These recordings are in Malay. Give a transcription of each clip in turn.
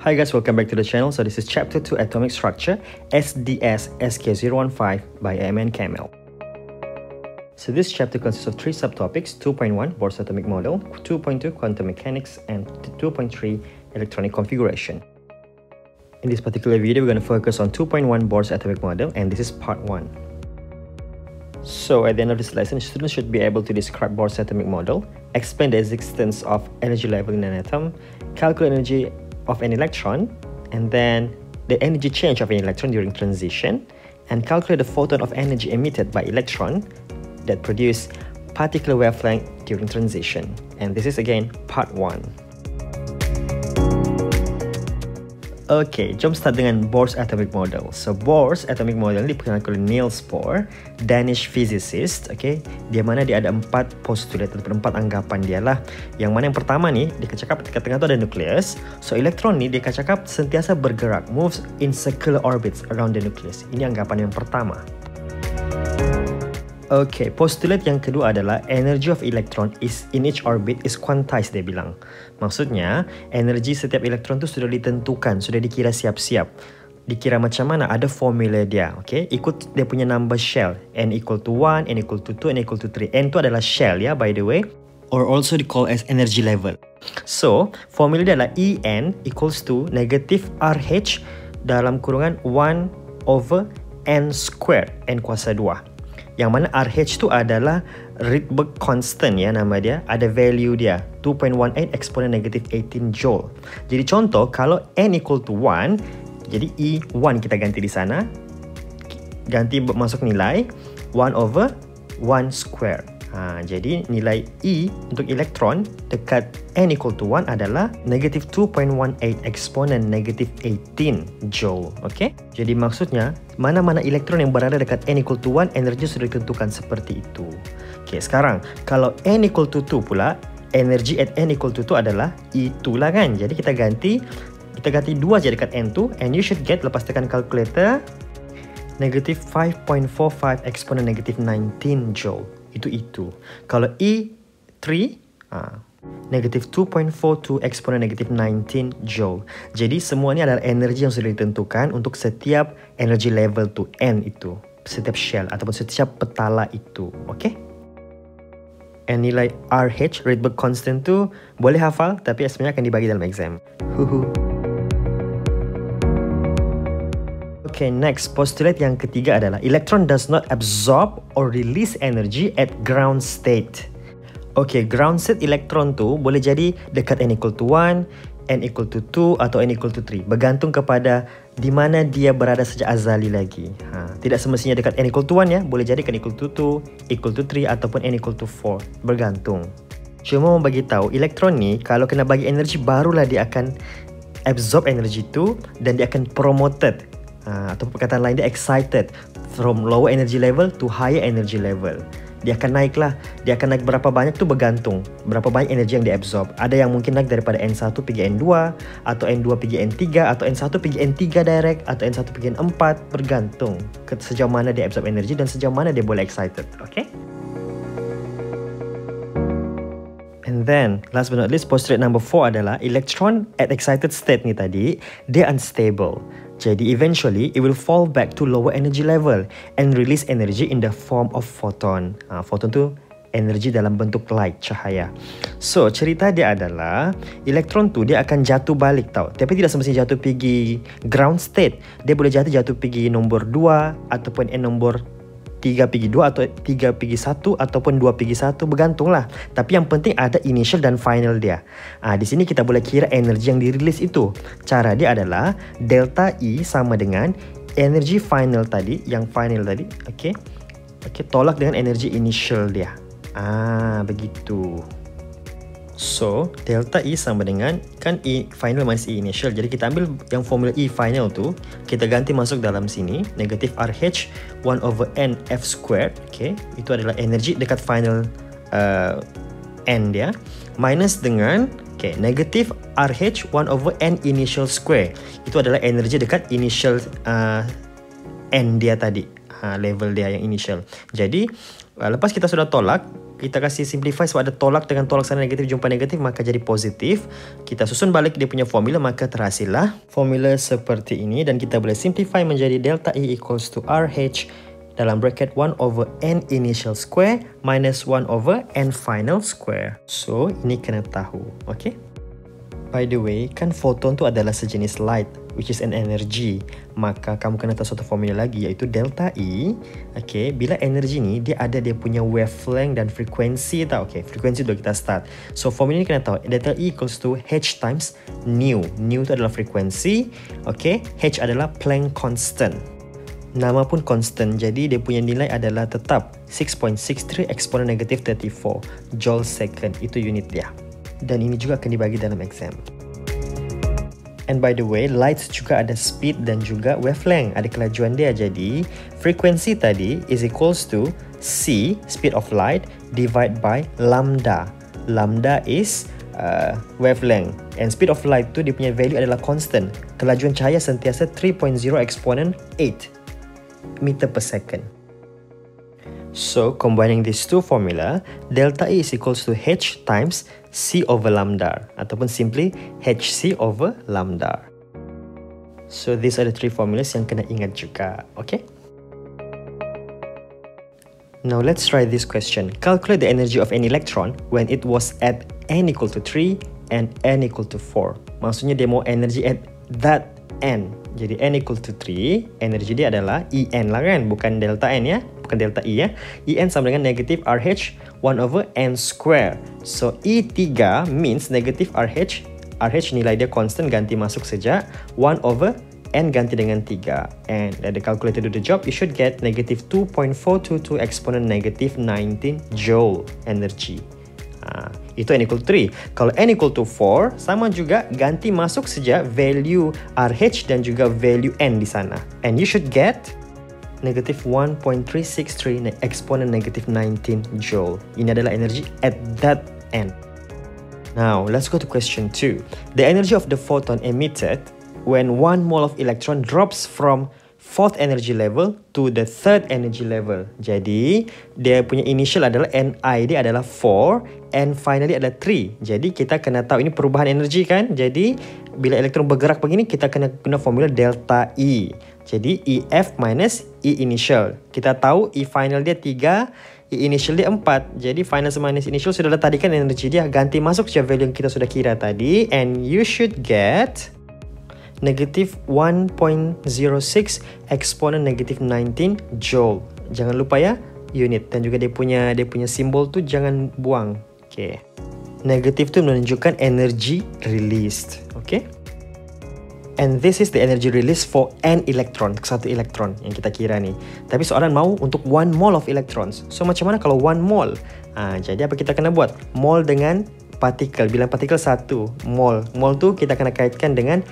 Hi guys, welcome back to the channel. So this is chapter 2 atomic structure SDS SK015 by MN Camel. So this chapter consists of three subtopics 2.1 Bohr's atomic model, 2.2 quantum mechanics and 2.3 electronic configuration. In this particular video, we're going to focus on 2.1 Bohr's atomic model and this is part 1. So at the end of this lesson, students should be able to describe Bohr's atomic model, explain the existence of energy level in an atom, calculate energy of an electron, and then the energy change of an electron during transition, and calculate the photon of energy emitted by electron that produce particular wavelength during transition. And this is again part 1. Okay, jom start dengan Bohr's atomic model. So Bohr's atomic model ni diperkenalkan oleh Niels Bohr, Danish physicist. Okay, dia mana dia ada empat postulat atau empat anggapan dia lah. Yang mana yang pertama ni dia cakap dekat tengah tu ada nukleus. So elektron ni dia cakap sentiasa bergerak, moves in circular orbits around the nucleus. Ini anggapan yang pertama. Okay, postulat yang kedua adalah energy of electron is in each orbit is quantized dia bilang. Maksudnya, energi setiap elektron tu sudah ditentukan, sudah dikira siap-siap. Dikira macam mana? Ada formula dia, okay? Ikut dia punya number shell. N equal to 1, N equal to 2, N equal to 3. N tu adalah shell ya, by the way. Or also called as energy level. So, formula dia adalah En equals to negative RH dalam kurungan 1 over N squared, N kuasa 2 yang mana RH tu adalah Rydberg constant ya nama dia. Ada value dia 2.18 eksponen negatif 18 joule. Jadi contoh kalau n equal to 1 jadi E1 kita ganti di sana ganti masuk nilai 1 over 1 square Ha, jadi nilai E untuk elektron dekat N equal to 1 adalah negative 2.18 eksponen negative 18 joule. Okay? Jadi maksudnya, mana-mana elektron yang berada dekat N equal to 1, energi sudah ditentukan seperti itu. Okay, sekarang, kalau N equal to 2 pula, energi at N equal to 2 adalah E2 lah kan? Jadi kita ganti, kita ganti 2 aja dekat N2 and you should get, lepas tekan calculator, negative 5.45 eksponen negative 19 joule itu itu. Kalau E3, ha, negatif 2.42 eksponen negatif 19 joule. Jadi semua ni adalah energi yang sudah ditentukan untuk setiap energy level tu N itu. Setiap shell ataupun setiap petala itu. Okay? And nilai RH, Rydberg constant tu boleh hafal tapi sebenarnya akan dibagi dalam exam. Huhu. Okay, next postulat yang ketiga adalah electron does not absorb or release energy at ground state. Okay, ground state elektron tu boleh jadi dekat n equal to 1, n equal to 2 atau n equal to 3. Bergantung kepada di mana dia berada sejak azali lagi. Ha, tidak semestinya dekat n equal to 1 ya. Boleh jadi kan equal to 2, equal to 3 ataupun n equal to 4. Bergantung. Cuma mau bagi tahu elektron ni kalau kena bagi energi barulah dia akan absorb energi tu dan dia akan promoted uh, atau perkataan lain dia excited from lower energy level to higher energy level. Dia akan naik lah dia akan naik berapa banyak tu bergantung. Berapa banyak energi yang dia absorb. Ada yang mungkin naik daripada N1 pergi N2 atau N2 pergi N3 atau N1 pergi N3 direct atau N1 pergi N4 bergantung ke sejauh mana dia absorb energi dan sejauh mana dia boleh excited okay? And then, last but not least, postulate number 4 adalah electron at excited state ni tadi, dia unstable. Jadi eventually it will fall back to lower energy level and release energy in the form of photon. Ha, photon tu energi dalam bentuk light, cahaya. So, cerita dia adalah elektron tu dia akan jatuh balik tau. Tapi tidak semestinya jatuh pergi ground state. Dia boleh jatuh jatuh pergi nombor 2 ataupun nombor 3 pergi 2 atau 3 pergi 1 ataupun 2 pergi 1 bergantunglah. Tapi yang penting ada initial dan final dia. Ah di sini kita boleh kira energi yang dirilis itu. Cara dia adalah delta E sama dengan energi final tadi, yang final tadi, okey. Okey, tolak dengan energi initial dia. Ah begitu. So, delta E sama dengan kan E final minus E initial. Jadi kita ambil yang formula E final tu, kita ganti masuk dalam sini. Negatif RH 1 over N F squared. Okay. Itu adalah energi dekat final uh, N dia. Minus dengan okay, negatif RH 1 over N initial square. Itu adalah energi dekat initial uh, N dia tadi. Ha, level dia yang initial. Jadi, uh, lepas kita sudah tolak, kita kasih simplify sebab ada tolak dengan tolak sana negatif jumpa negatif maka jadi positif. Kita susun balik dia punya formula maka terhasillah formula seperti ini dan kita boleh simplify menjadi delta E equals to RH dalam bracket 1 over n initial square minus 1 over n final square. So, ini kena tahu. Okay? By the way, kan foton tu adalah sejenis light which is an energy. Maka kamu kena tahu satu formula lagi iaitu delta E. Okay, bila energi ni dia ada dia punya wavelength dan frekuensi tau. Okay, frekuensi tu kita start. So formula ni kena tahu delta E equals to H times nu. Nu tu adalah frekuensi. Okay, H adalah Planck constant. Nama pun constant jadi dia punya nilai adalah tetap 6.63 eksponen negatif 34 joule second itu unit dia. Dan ini juga akan dibagi dalam exam. And by the way, light juga ada speed dan juga wavelength. Ada kelajuan dia. Jadi, frekuensi tadi is equals to C, speed of light, divide by lambda. Lambda is uh, wavelength. And speed of light tu dia punya value adalah constant. Kelajuan cahaya sentiasa 3.0 exponent 8 meter per second. So, combining these two formula, delta E is equals to H times C over lambda ataupun simply HC over lambda. So these are the three formulas yang kena ingat juga, okay? Now let's try this question. Calculate the energy of an electron when it was at n equal to 3 and n equal to 4. Maksudnya mau energy at that n. Jadi n equal to 3, energy dia adalah En lah kan, bukan delta n ya bukan delta E ya. En sama dengan negatif RH 1 over N square. So E3 means negatif RH. RH nilai dia constant ganti masuk saja. 1 over N ganti dengan 3. And let the calculator do the job. You should get negative 2.422 exponent negative 19 joule energy. Ha, itu N equal to 3. Kalau N equal to 4, sama juga ganti masuk saja value RH dan juga value N di sana. And you should get negative 1.363 exponent negative 19 joule. Ini adalah energi at that end. Now, let's go to question 2. The energy of the photon emitted when one mole of electron drops from fourth energy level to the third energy level. Jadi, dia punya initial adalah Ni dia adalah 4 and finally adalah 3. Jadi, kita kena tahu ini perubahan energi kan? Jadi, bila elektron bergerak begini, kita kena guna formula delta E. Jadi EF minus E initial. Kita tahu E final dia 3, E initial dia 4. Jadi final minus initial sudah tadi kan energi dia ganti masuk je value yang kita sudah kira tadi and you should get negative 1.06 exponent negative 19 joule. Jangan lupa ya unit dan juga dia punya dia punya simbol tu jangan buang. Okay. Negatif tu menunjukkan energy released. Okay. And this is the energy release for n electron, satu elektron yang kita kira ni. Tapi soalan mau untuk one mole of electrons. So macam mana kalau one mole? Ha, jadi apa kita kena buat? Mole dengan partikel. Bilang partikel satu, mole. Mole tu kita kena kaitkan dengan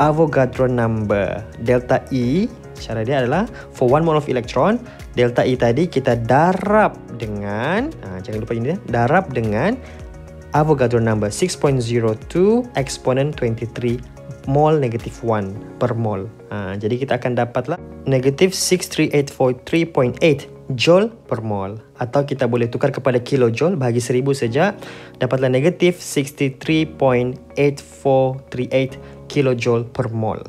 Avogadro number. Delta E, cara dia adalah for one mole of electron, delta E tadi kita darab dengan, ha, jangan lupa ini ya, darab dengan Avogadro number 6.02 exponent 23 mol negatif 1 per mol. Ha, jadi kita akan dapatlah negatif 63843.8 joule per mol. Atau kita boleh tukar kepada kilojoule bagi 1000 saja. Dapatlah negatif 63.8438 kilojoule per mol.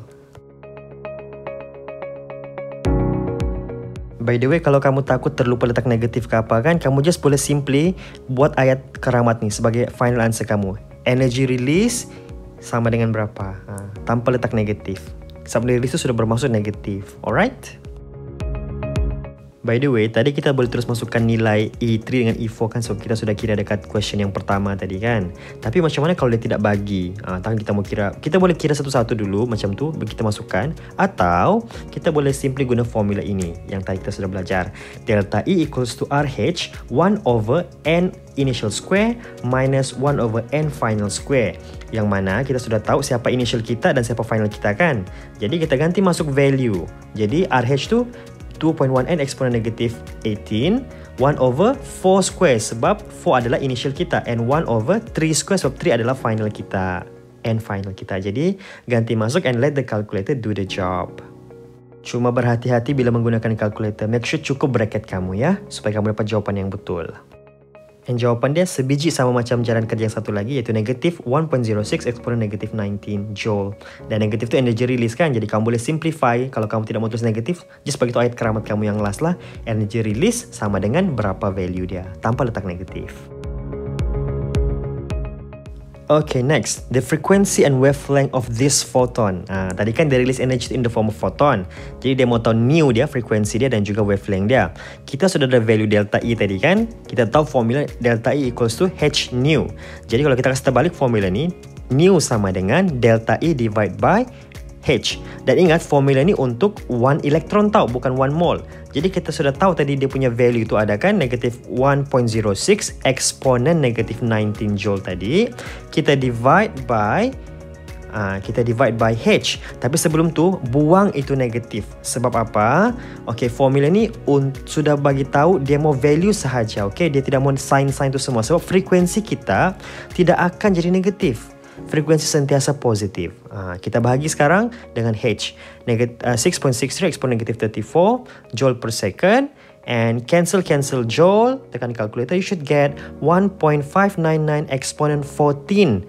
By the way, kalau kamu takut terlupa letak negatif ke apa kan, kamu just boleh simply buat ayat keramat ni sebagai final answer kamu. Energy release sama dengan berapa ha, tanpa letak negatif subnilai itu sudah bermaksud negatif alright By the way, tadi kita boleh terus masukkan nilai E3 dengan E4 kan So kita sudah kira dekat question yang pertama tadi kan. Tapi macam mana kalau dia tidak bagi? Ha, Tangan kita mau kira Kita boleh kira satu-satu dulu macam tu Kita masukkan. Atau kita boleh simply guna formula ini Yang tadi kita sudah belajar. Delta E equals to RH 1 over N initial square minus 1 over N final square. Yang mana kita sudah tahu siapa initial kita dan siapa final kita kan. Jadi kita ganti masuk value. Jadi RH tu 2.1n eksponen negatif 18 1 over 4 square sebab 4 adalah initial kita and 1 over 3 square sebab 3 adalah final kita and final kita. Jadi ganti masuk and let the calculator do the job. Cuma berhati-hati bila menggunakan calculator. Make sure cukup bracket kamu ya supaya kamu dapat jawapan yang betul And jawapan dia sebiji sama macam jalan kerja yang satu lagi iaitu negatif 1.06 eksponen negatif 19 joule. Dan negatif tu energy release kan. Jadi kamu boleh simplify kalau kamu tidak mau tulis negatif. Just bagi tu ayat keramat kamu yang last lah. Energy release sama dengan berapa value dia. Tanpa letak negatif. Okay, next. The frequency and wavelength of this photon. Ah, tadi kan dia release energy in the form of photon. Jadi dia mau tahu nu dia, frekuensi dia dan juga wavelength dia. Kita sudah ada value delta E tadi kan? Kita tahu formula delta E equals to H nu. Jadi kalau kita kasih terbalik formula ni, nu sama dengan delta E divide by H. Dan ingat formula ni untuk 1 elektron tau, bukan 1 mol. Jadi kita sudah tahu tadi dia punya value tu ada kan negatif 1.06 eksponen negatif 19 joule tadi. Kita divide by uh, kita divide by H. Tapi sebelum tu buang itu negatif. Sebab apa? Okay, formula ni sudah bagi tahu dia mau value sahaja. Okay, dia tidak mau sign-sign tu semua. Sebab frekuensi kita tidak akan jadi negatif frekuensi sentiasa positif. Uh, kita bahagi sekarang dengan H. Negat, uh, 6.63 eksponen negatif 34 joule per second. And cancel cancel joule. Tekan calculator. You should get 1.599 eksponen 14.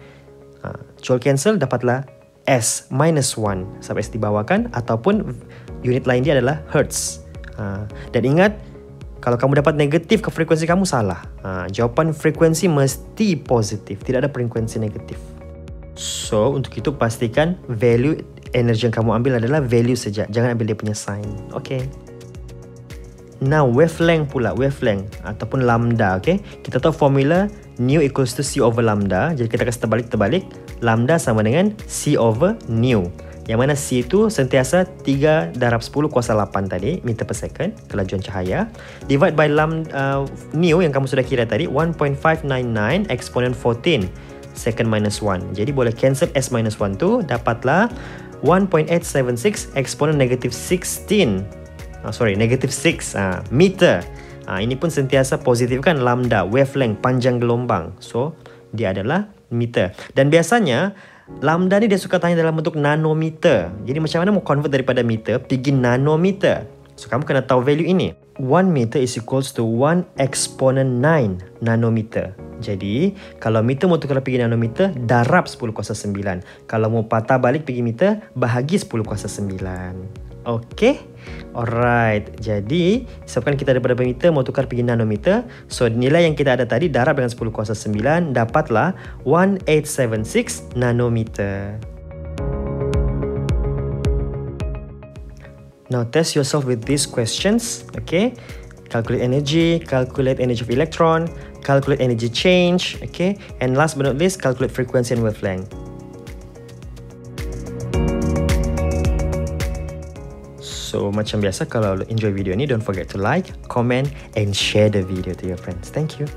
Uh, joule cancel dapatlah S minus 1. Sampai S dibawakan. Ataupun unit lain dia adalah Hertz. Uh, dan ingat, kalau kamu dapat negatif ke frekuensi kamu salah. Uh, jawapan frekuensi mesti positif. Tidak ada frekuensi negatif. So, untuk itu pastikan value energi yang kamu ambil adalah value saja. Jangan ambil dia punya sign. Okay. Now, wavelength pula. Wavelength ataupun lambda. Okay. Kita tahu formula nu equals to C over lambda. Jadi, kita kasih terbalik-terbalik. Lambda sama dengan C over nu. Yang mana C itu sentiasa 3 darab 10 kuasa 8 tadi, meter per second, kelajuan cahaya. Divide by lambda, uh, nu yang kamu sudah kira tadi, 1.599 eksponen 14 second minus 1. Jadi boleh cancel S minus 1 tu dapatlah 1.876 eksponen negatif 16. Oh, sorry, negatif 6 uh, meter. Uh, ini pun sentiasa positif kan lambda, wavelength, panjang gelombang. So, dia adalah meter. Dan biasanya, lambda ni dia suka tanya dalam bentuk nanometer. Jadi macam mana mau convert daripada meter pergi nanometer? So, kamu kena tahu value ini. 1 meter is equals to 1 exponent 9 nanometer. Jadi, kalau meter mau tukar pergi nanometer, darab 10 kuasa 9. Kalau mau patah balik pergi meter, bahagi 10 kuasa 9. Okay? Alright. Jadi, sebabkan kita daripada meter mau tukar pergi nanometer, so nilai yang kita ada tadi darab dengan 10 kuasa 9, dapatlah 1876 nanometer. Now, test yourself with these questions. Okay? Calculate energy, calculate energy of electron, calculate energy change, okay? And last but not least, calculate frequency and wavelength. So, macam biasa, kalau enjoy video ni, don't forget to like, comment and share the video to your friends. Thank you.